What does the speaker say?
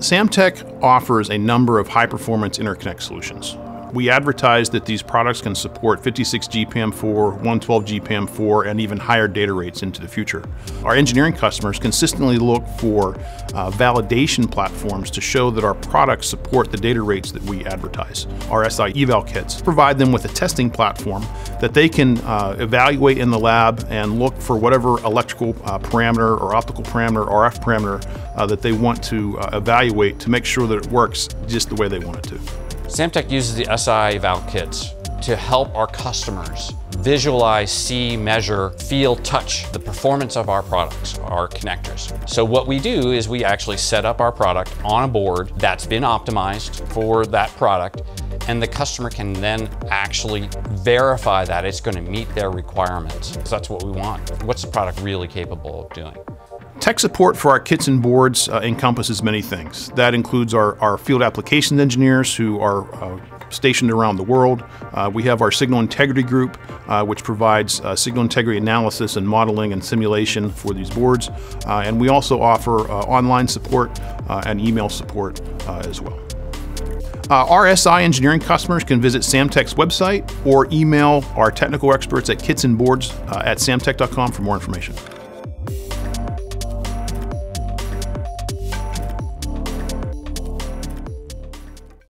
Samtec offers a number of high performance interconnect solutions. We advertise that these products can support 56 G PAM4, 112 G PAM4, and even higher data rates into the future. Our engineering customers consistently look for uh, validation platforms to show that our products support the data rates that we advertise. Our SI eval kits provide them with a testing platform that they can uh, evaluate in the lab and look for whatever electrical uh, parameter or optical parameter or RF parameter uh, that they want to uh, evaluate to make sure that it works just the way they want it to. Samtec uses the SI eval kits to help our customers visualize, see, measure, feel, touch the performance of our products, our connectors. So what we do is we actually set up our product on a board that's been optimized for that product and the customer can then actually verify that it's going to meet their requirements. So that's what we want. What's the product really capable of doing? Tech support for our kits and boards uh, encompasses many things. That includes our, our field applications engineers who are uh, stationed around the world. Uh, we have our signal integrity group, uh, which provides uh, signal integrity analysis and modeling and simulation for these boards. Uh, and we also offer online support and email support as well. Uh, our SI engineering customers can visit Samtec's website or email our technical experts at kitsandboards uh, at samtec.com for more information.